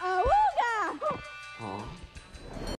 啊五个哦